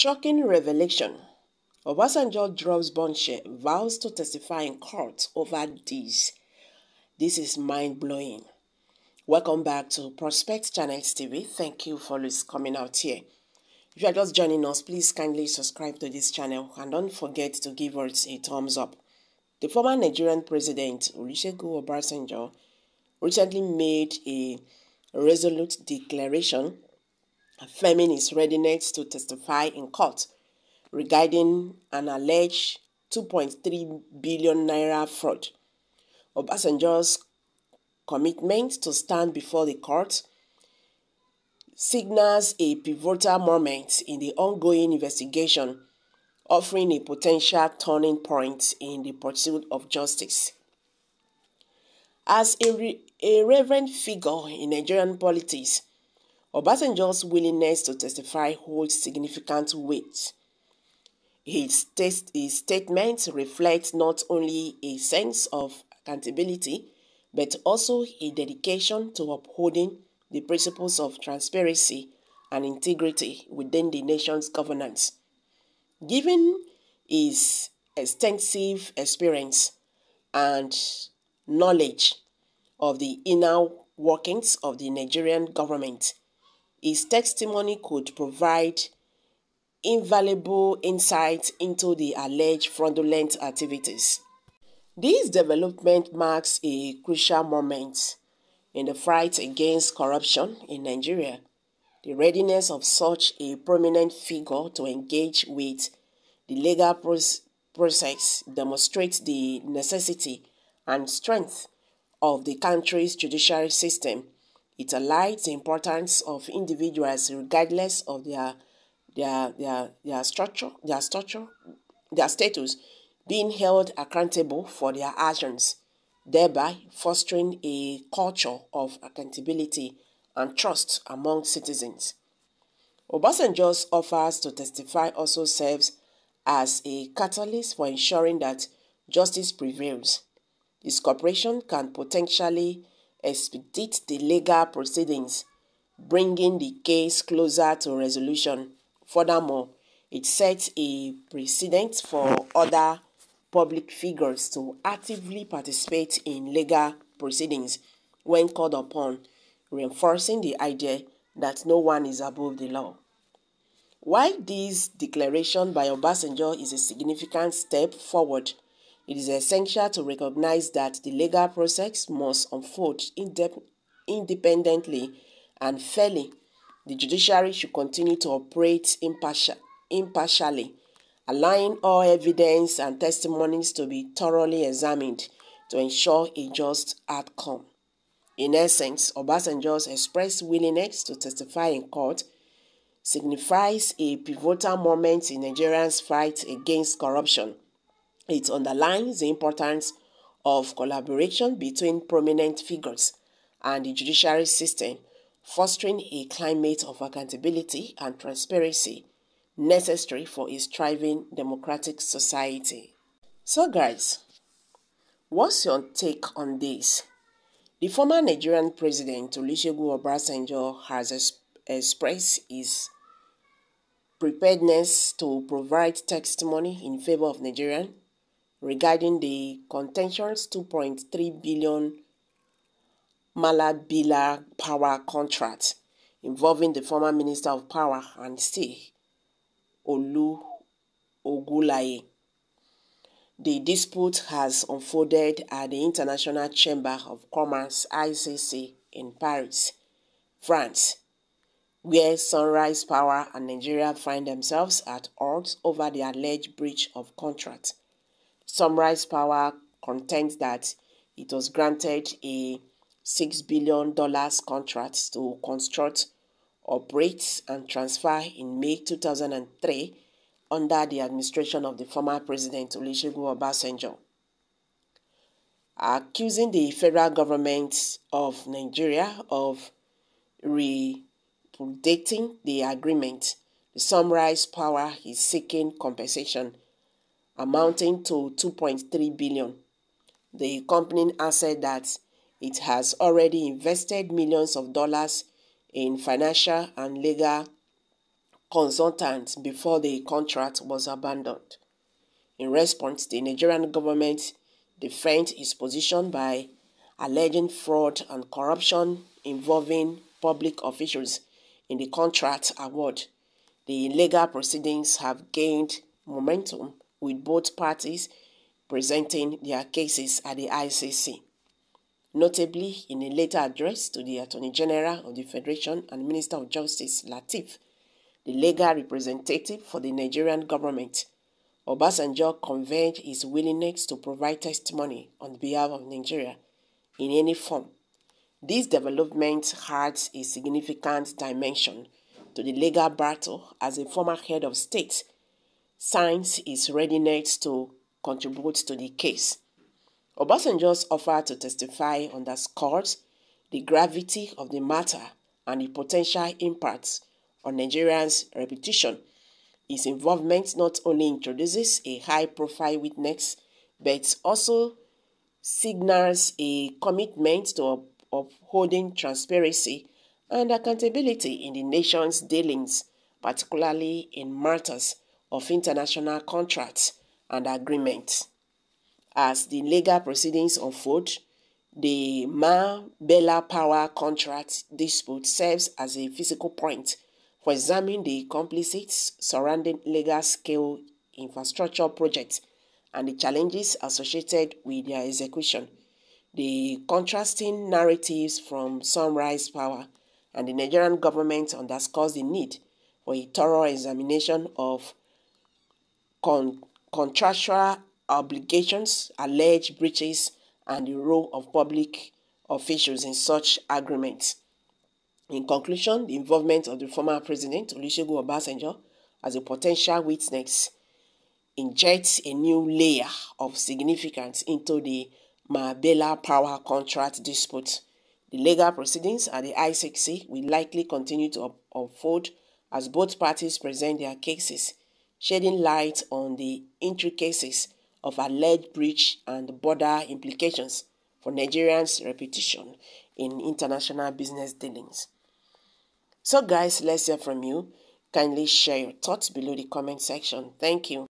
Shocking revelation. Obasanjo drops bombshell, vows to testify in court over this. This is mind-blowing. Welcome back to Prospect Channels TV. Thank you for coming out here. If you are just joining us, please kindly subscribe to this channel and don't forget to give us a thumbs up. The former Nigerian president, Olusegun Obasanjo, recently made a resolute declaration affirming his readiness to testify in court regarding an alleged 2.3 billion naira fraud. Obasanjo's commitment to stand before the court signals a pivotal moment in the ongoing investigation, offering a potential turning point in the pursuit of justice. As a, a reverend figure in Nigerian politics, Obasanjo's willingness to testify holds significant weight. His, test, his statement reflects not only a sense of accountability, but also a dedication to upholding the principles of transparency and integrity within the nation's governance. Given his extensive experience and knowledge of the inner workings of the Nigerian government, his testimony could provide invaluable insight into the alleged fraudulent activities. This development marks a crucial moment in the fight against corruption in Nigeria. The readiness of such a prominent figure to engage with the legal process demonstrates the necessity and strength of the country's judiciary system it highlights the importance of individuals regardless of their their their their structure, their structure, their status being held accountable for their actions, thereby fostering a culture of accountability and trust among citizens. Obasanjo's offers to testify also serves as a catalyst for ensuring that justice prevails. His cooperation can potentially expedite the legal proceedings, bringing the case closer to resolution. Furthermore, it sets a precedent for other public figures to actively participate in legal proceedings when called upon, reinforcing the idea that no one is above the law. While this declaration by Obasanjo is a significant step forward it is essential to recognize that the legal process must unfold independently and fairly. The judiciary should continue to operate impartial impartially, allowing all evidence and testimonies to be thoroughly examined to ensure a just outcome. In essence, Obasanjo's expressed willingness to testify in court signifies a pivotal moment in Nigeria's fight against corruption it underlines the importance of collaboration between prominent figures and the judiciary system, fostering a climate of accountability and transparency necessary for a thriving democratic society. So guys, what's your take on this? The former Nigerian president Olusegun Obasanjo has expressed his preparedness to provide testimony in favor of Nigerian regarding the contentious 2.3 billion Malabila power contract involving the former Minister of Power and Steel, Olu Ogulaye. The dispute has unfolded at the International Chamber of Commerce ICC in Paris, France, where Sunrise Power and Nigeria find themselves at odds over the alleged breach of contract Sunrise Power contends that it was granted a $6 billion contract to construct, operate, and transfer in May 2003 under the administration of the former President Olusegun Obasanjo. Accusing the federal government of Nigeria of repudiating the agreement, the Sunrise Power is seeking compensation amounting to 2.3 billion. The company has said that it has already invested millions of dollars in financial and legal consultants before the contract was abandoned. In response, the Nigerian government defended its position by alleging fraud and corruption involving public officials in the contract award. The legal proceedings have gained momentum with both parties presenting their cases at the ICC. Notably, in a later address to the Attorney General of the Federation and Minister of Justice, Latif, the legal representative for the Nigerian government, Obasanjo conveyed his willingness to provide testimony on behalf of Nigeria in any form. This development adds a significant dimension to the legal battle as a former head of state signs his readiness to contribute to the case. Obasanjo's offer to testify underscores the gravity of the matter and the potential impacts on Nigerians' reputation. His involvement not only introduces a high-profile witness, but also signals a commitment to upholding transparency and accountability in the nation's dealings, particularly in matters of international contracts and agreements. As the legal proceedings unfold, the Ma Bella Power contract dispute serves as a physical point for examining the complicities surrounding legal scale infrastructure projects and the challenges associated with their execution. The contrasting narratives from Sunrise Power and the Nigerian government underscores the need for a thorough examination of con contractual obligations, alleged breaches, and the role of public officials in such agreements. In conclusion, the involvement of the former president, Olusegun Obasanjo, as a potential witness injects a new layer of significance into the Mambilla power contract dispute. The legal proceedings at the ICC will likely continue to unfold as both parties present their cases, shedding light on the intricacies of alleged breach and border implications for Nigerians' reputation in international business dealings. So guys, let's hear from you. Kindly share your thoughts below the comment section. Thank you.